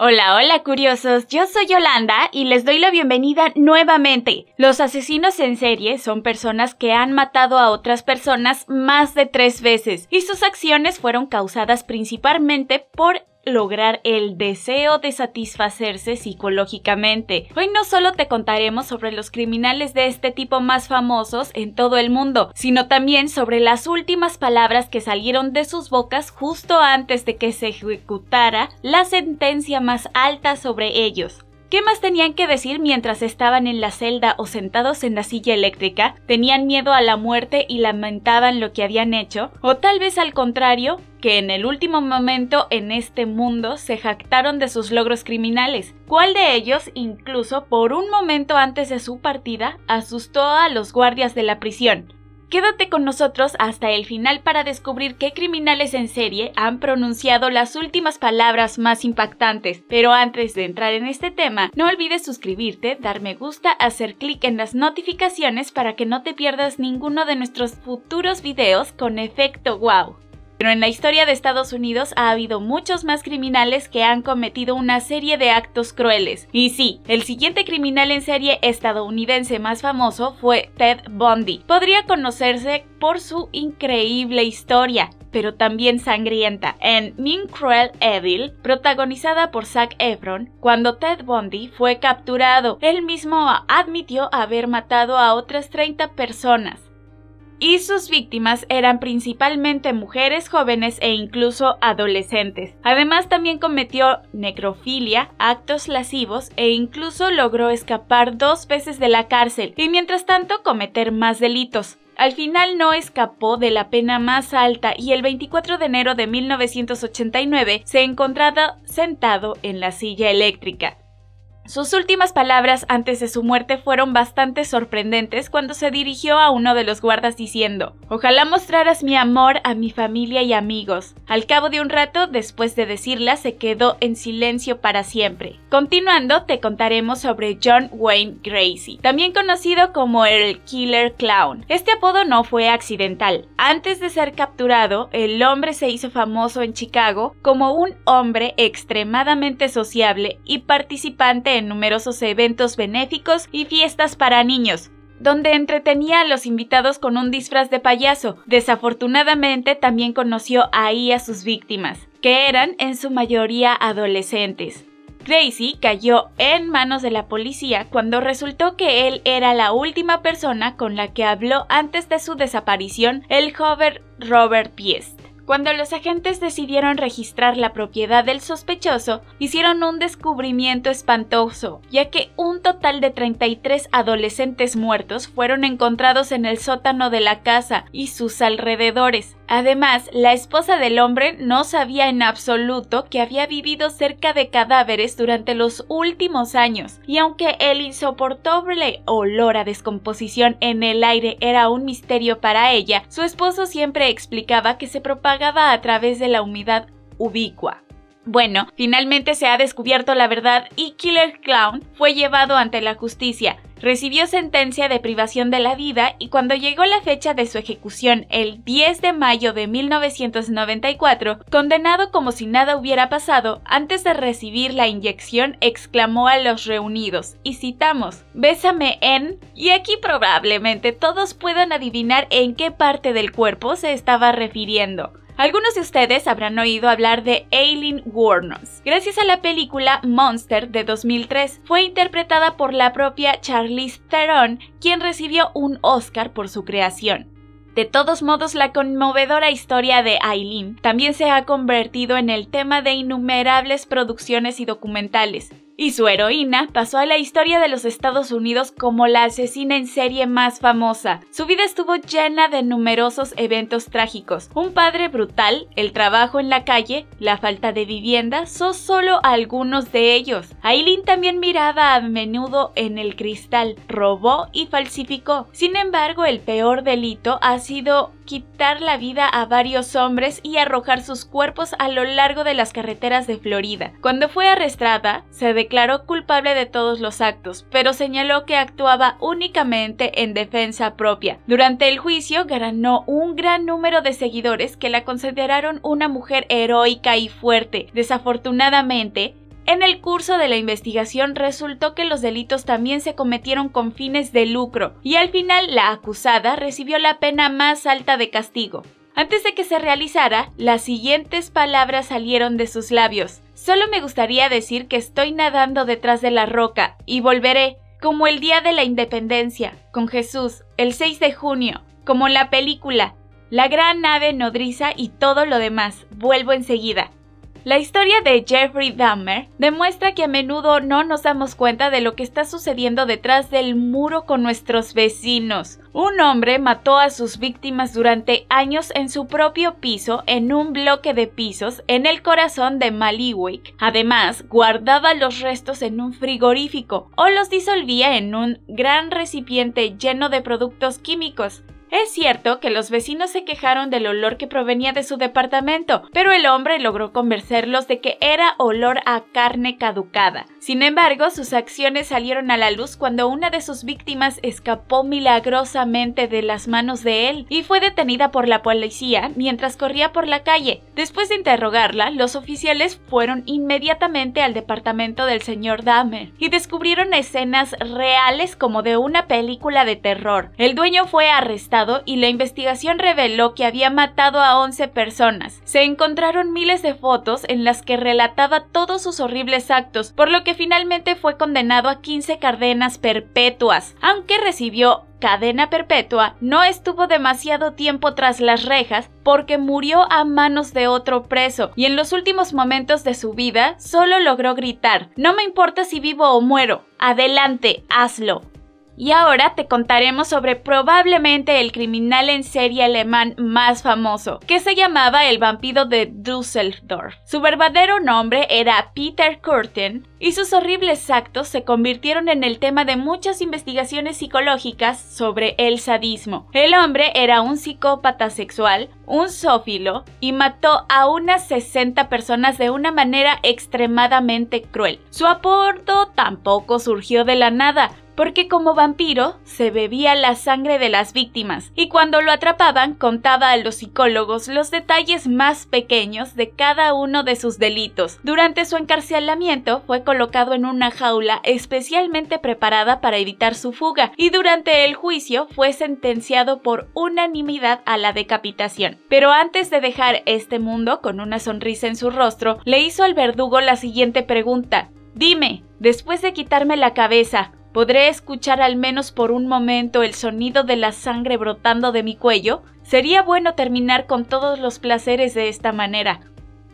Hola, hola curiosos, yo soy Yolanda y les doy la bienvenida nuevamente. Los asesinos en serie son personas que han matado a otras personas más de tres veces y sus acciones fueron causadas principalmente por lograr el deseo de satisfacerse psicológicamente. Hoy no solo te contaremos sobre los criminales de este tipo más famosos en todo el mundo, sino también sobre las últimas palabras que salieron de sus bocas justo antes de que se ejecutara la sentencia más alta sobre ellos. ¿Qué más tenían que decir mientras estaban en la celda o sentados en la silla eléctrica? ¿Tenían miedo a la muerte y lamentaban lo que habían hecho? ¿O tal vez al contrario, que en el último momento en este mundo se jactaron de sus logros criminales? ¿Cuál de ellos, incluso por un momento antes de su partida, asustó a los guardias de la prisión? Quédate con nosotros hasta el final para descubrir qué criminales en serie han pronunciado las últimas palabras más impactantes. Pero antes de entrar en este tema, no olvides suscribirte, dar me gusta, hacer clic en las notificaciones para que no te pierdas ninguno de nuestros futuros videos con efecto wow. Pero en la historia de Estados Unidos ha habido muchos más criminales que han cometido una serie de actos crueles. Y sí, el siguiente criminal en serie estadounidense más famoso fue Ted Bundy. Podría conocerse por su increíble historia, pero también sangrienta. En Mean Cruel Evil, protagonizada por Zac Efron, cuando Ted Bundy fue capturado, él mismo admitió haber matado a otras 30 personas y sus víctimas eran principalmente mujeres jóvenes e incluso adolescentes. Además también cometió necrofilia, actos lascivos e incluso logró escapar dos veces de la cárcel y mientras tanto cometer más delitos. Al final no escapó de la pena más alta y el 24 de enero de 1989 se encontraba sentado en la silla eléctrica. Sus últimas palabras antes de su muerte fueron bastante sorprendentes cuando se dirigió a uno de los guardas diciendo, Ojalá mostraras mi amor a mi familia y amigos. Al cabo de un rato, después de decirla, se quedó en silencio para siempre. Continuando, te contaremos sobre John Wayne Gracie, también conocido como el Killer Clown. Este apodo no fue accidental. Antes de ser capturado, el hombre se hizo famoso en Chicago como un hombre extremadamente sociable y participante en numerosos eventos benéficos y fiestas para niños, donde entretenía a los invitados con un disfraz de payaso. Desafortunadamente también conoció ahí a sus víctimas, que eran en su mayoría adolescentes. Gracie cayó en manos de la policía cuando resultó que él era la última persona con la que habló antes de su desaparición el joven Robert Piest. Cuando los agentes decidieron registrar la propiedad del sospechoso, hicieron un descubrimiento espantoso, ya que un total de 33 adolescentes muertos fueron encontrados en el sótano de la casa y sus alrededores, Además, la esposa del hombre no sabía en absoluto que había vivido cerca de cadáveres durante los últimos años, y aunque el insoportable olor a descomposición en el aire era un misterio para ella, su esposo siempre explicaba que se propagaba a través de la humedad ubicua. Bueno, finalmente se ha descubierto la verdad y Killer Clown fue llevado ante la justicia, recibió sentencia de privación de la vida y cuando llegó la fecha de su ejecución el 10 de mayo de 1994, condenado como si nada hubiera pasado, antes de recibir la inyección exclamó a los reunidos, y citamos, Bésame en... y aquí probablemente todos puedan adivinar en qué parte del cuerpo se estaba refiriendo. Algunos de ustedes habrán oído hablar de Aileen Wuornos. Gracias a la película Monster de 2003, fue interpretada por la propia Charlize Theron, quien recibió un Oscar por su creación. De todos modos, la conmovedora historia de Aileen también se ha convertido en el tema de innumerables producciones y documentales, y su heroína pasó a la historia de los Estados Unidos como la asesina en serie más famosa. Su vida estuvo llena de numerosos eventos trágicos. Un padre brutal, el trabajo en la calle, la falta de vivienda, son solo algunos de ellos. Aileen también miraba a menudo en el cristal, robó y falsificó. Sin embargo, el peor delito ha sido quitar la vida a varios hombres y arrojar sus cuerpos a lo largo de las carreteras de Florida. Cuando fue arrestada, se declaró culpable de todos los actos, pero señaló que actuaba únicamente en defensa propia. Durante el juicio ganó un gran número de seguidores que la consideraron una mujer heroica y fuerte. Desafortunadamente, En el curso de la investigación resultó que los delitos también se cometieron con fines de lucro y al final la acusada recibió la pena más alta de castigo. Antes de que se realizara, las siguientes palabras salieron de sus labios. Solo me gustaría decir que estoy nadando detrás de la roca y volveré, como el día de la independencia, con Jesús, el 6 de junio, como la película, la gran nave nodriza y todo lo demás. Vuelvo enseguida. La historia de Jeffrey Dahmer demuestra que a menudo no nos damos cuenta de lo que está sucediendo detrás del muro con nuestros vecinos. Un hombre mató a sus víctimas durante años en su propio piso en un bloque de pisos en el corazón de Maliwick. Además, guardaba los restos en un frigorífico o los disolvía en un gran recipiente lleno de productos químicos. Es cierto que los vecinos se quejaron del olor que provenía de su departamento, pero el hombre logró convencerlos de que era olor a carne caducada. Sin embargo, sus acciones salieron a la luz cuando una de sus víctimas escapó milagrosamente de las manos de él y fue detenida por la policía mientras corría por la calle. Después de interrogarla, los oficiales fueron inmediatamente al departamento del señor Dahmer y descubrieron escenas reales como de una película de terror. El dueño fue arrestado y la investigación reveló que había matado a 11 personas. Se encontraron miles de fotos en las que relataba todos sus horribles actos, por lo que finalmente fue condenado a 15 cadenas perpetuas, aunque recibió cadena perpetua, no estuvo demasiado tiempo tras las rejas porque murió a manos de otro preso y en los últimos momentos de su vida solo logró gritar, no me importa si vivo o muero, adelante, hazlo. Y ahora te contaremos sobre probablemente el criminal en serie alemán más famoso, que se llamaba el vampiro de Düsseldorf. Su verdadero nombre era Peter Curtin y sus horribles actos se convirtieron en el tema de muchas investigaciones psicológicas sobre el sadismo. El hombre era un psicópata sexual, un zófilo y mató a unas 60 personas de una manera extremadamente cruel. Su aporto tampoco surgió de la nada, porque como vampiro se bebía la sangre de las víctimas y cuando lo atrapaban contaba a los psicólogos los detalles más pequeños de cada uno de sus delitos. Durante su encarcelamiento fue colocado en una jaula especialmente preparada para evitar su fuga y durante el juicio fue sentenciado por unanimidad a la decapitación. Pero antes de dejar este mundo con una sonrisa en su rostro, le hizo al verdugo la siguiente pregunta. Dime, después de quitarme la cabeza, ¿Podré escuchar al menos por un momento el sonido de la sangre brotando de mi cuello? Sería bueno terminar con todos los placeres de esta manera.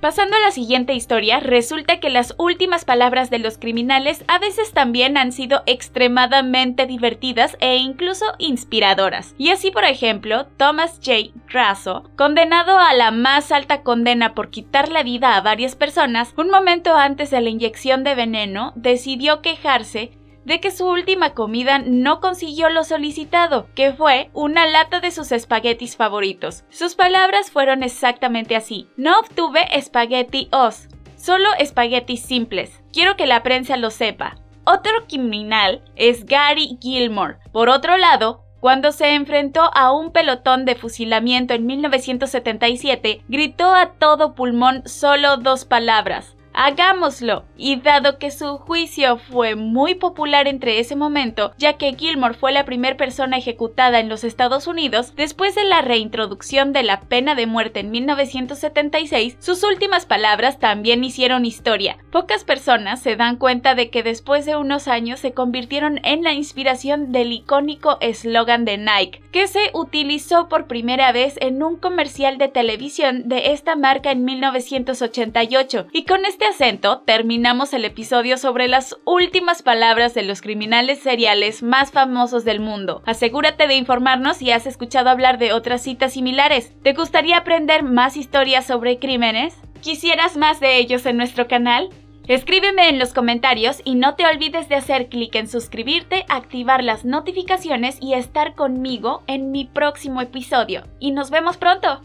Pasando a la siguiente historia, resulta que las últimas palabras de los criminales a veces también han sido extremadamente divertidas e incluso inspiradoras. Y así, por ejemplo, Thomas J. Raso, condenado a la más alta condena por quitar la vida a varias personas, un momento antes de la inyección de veneno, decidió quejarse de que su última comida no consiguió lo solicitado, que fue una lata de sus espaguetis favoritos. Sus palabras fueron exactamente así. No obtuve espagueti os, solo espaguetis simples. Quiero que la prensa lo sepa. Otro criminal es Gary Gilmore. Por otro lado, cuando se enfrentó a un pelotón de fusilamiento en 1977, gritó a todo pulmón solo dos palabras, hagámoslo. Y dado que su juicio fue muy popular entre ese momento, ya que Gilmore fue la primera persona ejecutada en los Estados Unidos, después de la reintroducción de la pena de muerte en 1976, sus últimas palabras también hicieron historia. Pocas personas se dan cuenta de que después de unos años se convirtieron en la inspiración del icónico eslogan de Nike, que se utilizó por primera vez en un comercial de televisión de esta marca en 1988, y con este acento terminamos el episodio sobre las últimas palabras de los criminales seriales más famosos del mundo. Asegúrate de informarnos si has escuchado hablar de otras citas similares. ¿Te gustaría aprender más historias sobre crímenes? ¿Quisieras más de ellos en nuestro canal? Escríbeme en los comentarios y no te olvides de hacer clic en suscribirte, activar las notificaciones y estar conmigo en mi próximo episodio. Y nos vemos pronto.